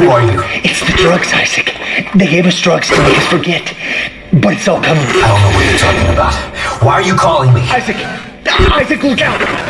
Who are you? It's the drugs, Isaac. They gave us drugs to make us forget. But it's all coming. I don't know what you're talking about. Why are you calling me? Isaac! Isaac, look out!